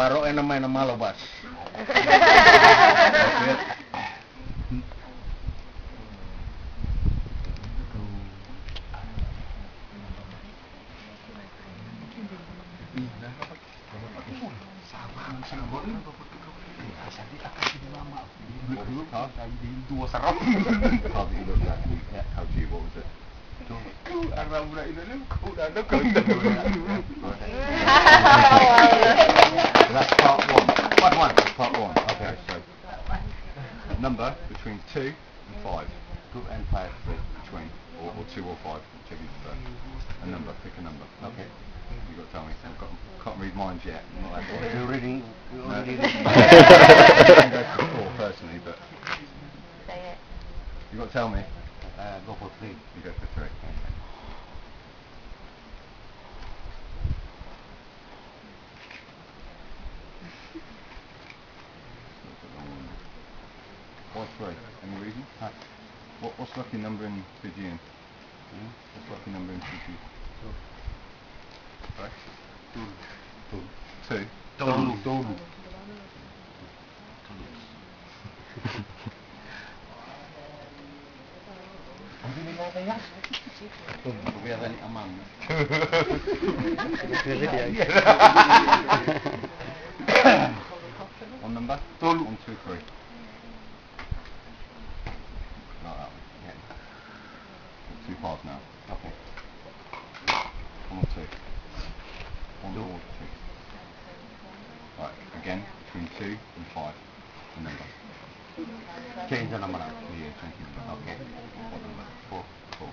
warok enem-enem malo, that's part one. Part one. Part one. Okay, so number between two and five. Two and five. Between or, or two or five. A number. Pick a number. Okay. You've got to tell me. I can't, can't read minds yet. I'm not that good. You reading? You No. already I can go for four personally, but Say it. You've got to tell me. Uh, go for three. You go for three. Why three? Any reason? What, what's lucky number in Fijian? Hmm? What's lucky number in Fiji? Sorry? Two. Two. Two. Tolu. Tolu. Kebiasaan amang. One number? Tolu. One, two, three. Like that. Yeah. Parts now. Okay. One or two. One or two. Right, again, between two and five. The number. Change the number now. Yeah, thank you. Okay. What number? Four. Four.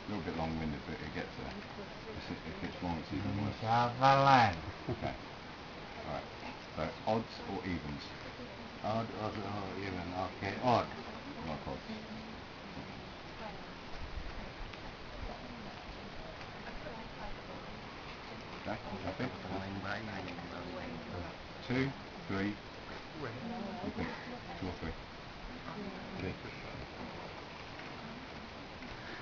A little bit long-winded, but it gets uh, there. If it, it's long, it's even worse. Hafalan. Okay. Alright. So, odds or evens? Odd or or even. Okay. Odd. Like odds. Okay, happy? Two, three, you pick two or three. Three.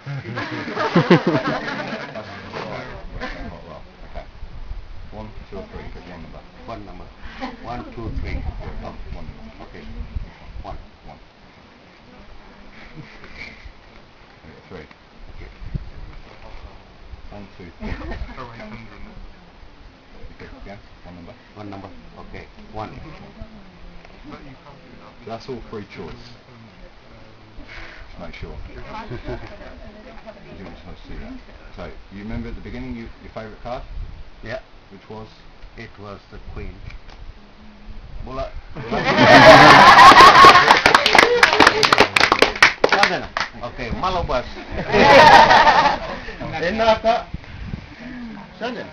Okay. two three, pick one number. One number. One, two, three. Oh, one number. Okay. One. One. Okay, three. Okay. One, two, three. Pick again, one number. One number. Okay. One. That's all free choice. Just make sure. You supposed to see that. So, you remember at the beginning you, your favourite card? Yeah. Which was? It was the queen. Bola. Uh, Sana. Okay, malabas. Enak tak? Sana.